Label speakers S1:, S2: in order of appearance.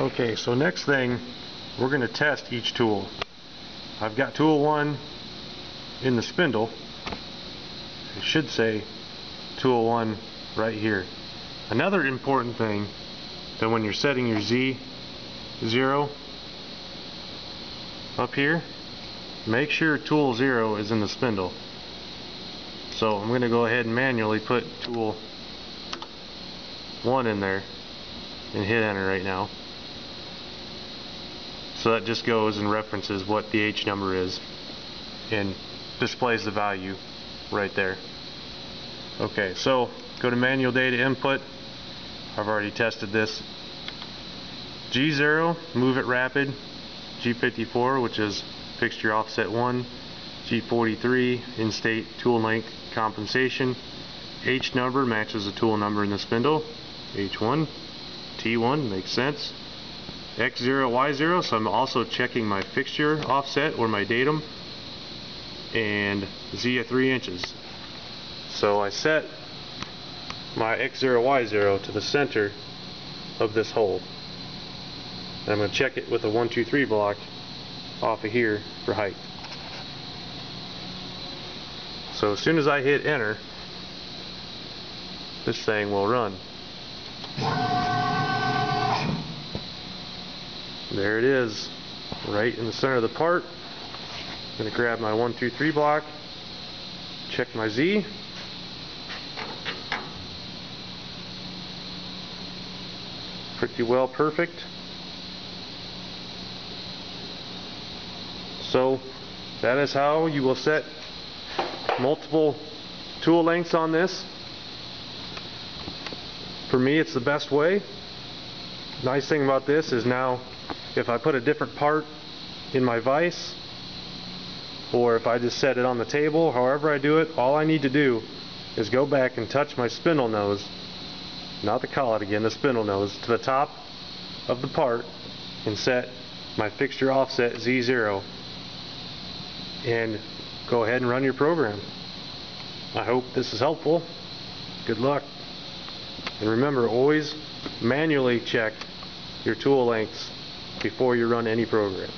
S1: Okay, so next thing, we're going to test each tool. I've got tool 1 in the spindle. It should say tool 1 right here. Another important thing that when you're setting your Z 0 up here, make sure tool 0 is in the spindle. So I'm going to go ahead and manually put tool 1 in there and hit enter right now. So that just goes and references what the H number is and displays the value right there. Okay, so go to manual data input. I've already tested this. G0, move it rapid. G54, which is fixture offset 1. G43, in-state tool length compensation. H number matches the tool number in the spindle. H1, T1 makes sense. X0, Y0, so I'm also checking my fixture offset or my datum and Z at 3 inches. So I set my X0, Y0 to the center of this hole. And I'm going to check it with a 1, 2, 3 block off of here for height. So as soon as I hit enter, this thing will run. There it is, right in the center of the part. I'm going to grab my 1, 2, 3 block, check my Z. Pretty well perfect. So that is how you will set multiple tool lengths on this. For me it's the best way. Nice thing about this is now if I put a different part in my vise or if I just set it on the table, however I do it, all I need to do is go back and touch my spindle nose, not the collet again, the spindle nose, to the top of the part and set my fixture offset Z0 and go ahead and run your program. I hope this is helpful. Good luck. And remember, always manually check your tool lengths before you run any program.